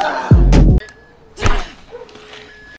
Ah!